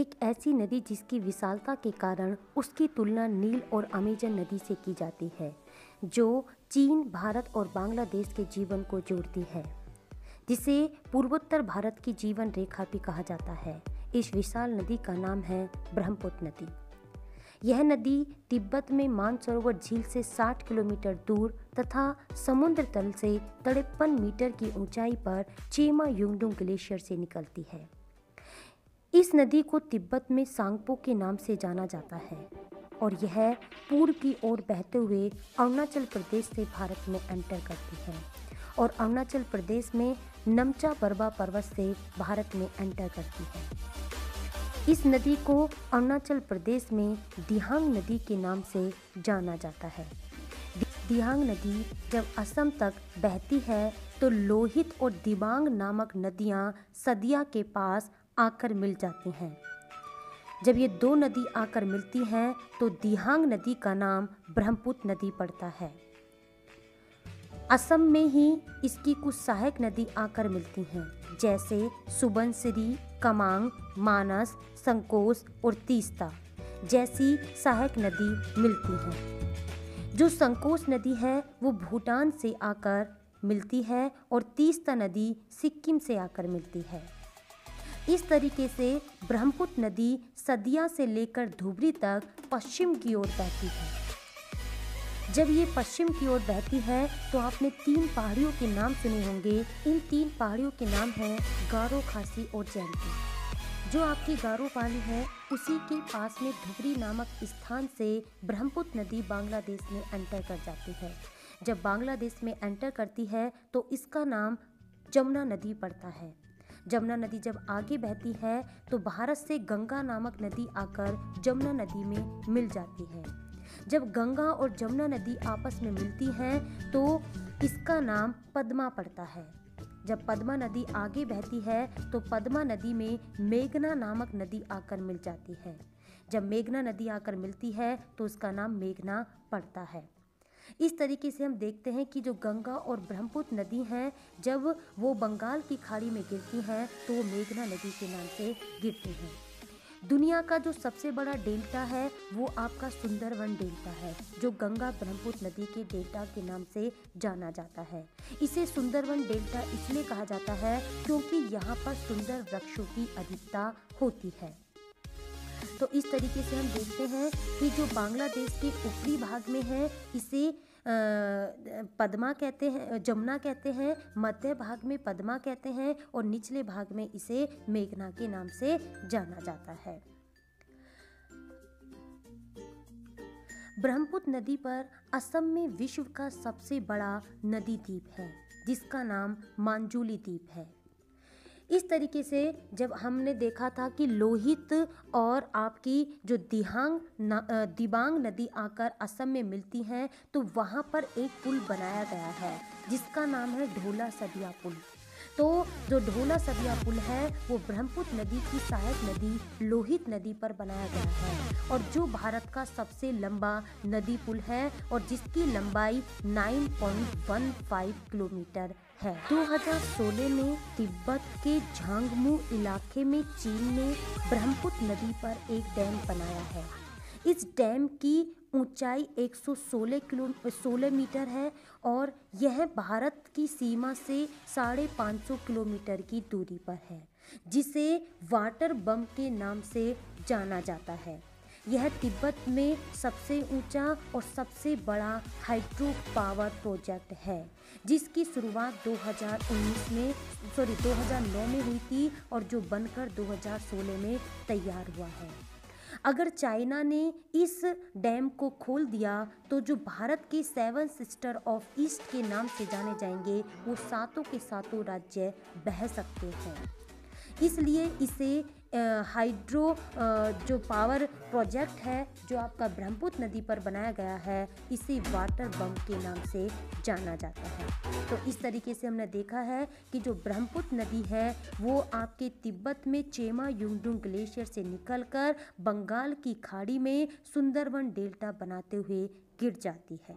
एक ऐसी नदी जिसकी विशालता के कारण उसकी तुलना नील और अमेजन नदी से की जाती है, जो चीन, भारत और बांग्लादेश के जीवन को जोड़ती है, जिसे पूर्वोत्तर भारत की जीवन रेखा भी कहा जाता है। इस विशाल नदी का नाम है ब्रह्मपुत्र नदी। यह नदी तिब्बत में मानसरोवर झील से 60 किलोमीटर दूर तथा समुद्र तल से तिरपन मीटर की ऊंचाई पर चेमा युंगडुंग ग्लेशियर से निकलती है। इस नदी को तिब्बत में सांगपो के नाम से जाना जाता है और यह पूर्व की ओर बहते हुए अरुणाचल प्रदेश से भारत में एंटर करती है और अरुणाचल प्रदेश में नमचा बरबा पर्वत से भारत में एंटर करती है। इस नदी को अरुणाचल प्रदेश में दिहांग नदी के नाम से जाना जाता है। दिहांग नदी जब असम तक बहती है तो लोहित और दिबांग नामक नदियाँ सदिया के पास आकर मिल जाती हैं। जब ये दो नदी आकर मिलती हैं तो दिहांग नदी का नाम ब्रह्मपुत्र नदी पड़ता है। असम में ही इसकी कुछ सहायक नदी आकर मिलती हैं, जैसे सुबनसिरी, कमांग, मानस, संकोस और तीस्ता जैसी सहायक नदी मिलती हैं। जो संकोस नदी है, वो भूटान से आकर मिलती है और तीस्ता नदी सिक्किम से आकर मिलती है। इस तरीके से ब्रह्मपुत्र नदी सदिया से लेकर धुबरी तक पश्चिम की ओर बहती है। जब ये पश्चिम की ओर बहती है तो आपने तीन पहाड़ियों के नाम सुने होंगे। इन तीन पहाड़ियों के नाम हैं गारो, खासी और जैनती जो आपकी गारो पहाड़ी है, उसी के पास में धुबरी नामक स्थान से ब्रह्मपुत्र नदी बांग्लादेश में एंटर कर जाती है। जब बांग्लादेश में एंटर करती है तो इसका नाम जमुना नदी पड़ता है। जमुना नदी जब आगे बहती है तो भारत से गंगा नामक नदी आकर जमुना नदी में मिल जाती है। जब गंगा और जमुना नदी आपस में मिलती हैं तो इसका नाम पद्मा पड़ता है। जब पद्मा नदी आगे बहती है तो पद्मा नदी में मेघना नामक नदी आकर मिल जाती है। जब मेघना नदी आकर मिलती है तो उसका नाम मेघना पड़ता है। इस तरीके से हम देखते हैं कि जो गंगा और ब्रह्मपुत्र नदी हैं, जब वो बंगाल की खाड़ी में गिरती हैं तो वो मेघना नदी के नाम से गिरती हैं। दुनिया का जो सबसे बड़ा डेल्टा है, वो आपका सुंदरवन डेल्टा है, जो गंगा ब्रह्मपुत्र नदी के डेल्टा के नाम से जाना जाता है। इसे सुंदरवन डेल्टा इसलिए कहा जाता है, क्योंकि यहाँ पर सुंदर वृक्षों की अधिकता होती है। तो इस तरीके से हम देखते हैं कि जो बांग्लादेश के ऊपरी भाग में है, इसे पद्मा कहते हैं, जमुना कहते हैं, मध्य भाग में पद्मा कहते हैं और निचले भाग में इसे मेघना के नाम से जाना जाता है। ब्रह्मपुत्र नदी पर असम में विश्व का सबसे बड़ा नदी द्वीप है, जिसका नाम मांजुली द्वीप है। इस तरीके से जब हमने देखा था कि लोहित और आपकी जो दिहांग दिबांग नदी आकर असम में मिलती हैं तो वहाँ पर एक पुल बनाया गया है, जिसका नाम है ढोला सदिया पुल। तो जो ढोला सदिया पुल है, वो ब्रह्मपुत्र नदी की सहायक नदी, लोहित नदी पर बनाया गया है। और जो भारत का सबसे लंबा नदी पुल है, और जिसकी लंबाई 9.15 किलोमीटर है। 2016 में तिब्बत के झांगमू इलाके में चीन ने ब्रह्मपुत्र नदी पर एक डैम बनाया है। इस डैम की ऊंचाई 116 किलो 16 मीटर है और यह भारत की सीमा से साढ़े पाँच सौ किलोमीटर की दूरी पर है, जिसे वाटर बम के नाम से जाना जाता है। यह तिब्बत में सबसे ऊँचा और सबसे बड़ा हाइड्रो पावर प्रोजेक्ट है, जिसकी शुरुआत 2019 में, सॉरी 2009 में हुई थी और जो बनकर 2016 में तैयार हुआ है। अगर चाइना ने इस डैम को खोल दिया तो जो भारत के सेवन सिस्टर ऑफ़ ईस्ट के नाम से जाने जाएँगे, वो सातों के सातों राज्य बह सकते हैं। इसलिए इसे हाइड्रो जो पावर प्रोजेक्ट है, जो आपका ब्रह्मपुत्र नदी पर बनाया गया है, इसे वाटर बम के नाम से जाना जाता है। तो इस तरीके से हमने देखा है कि जो ब्रह्मपुत्र नदी है, वो आपके तिब्बत में चेमा युंगडुंग ग्लेशियर से निकलकर बंगाल की खाड़ी में सुंदरवन डेल्टा बनाते हुए गिर जाती है।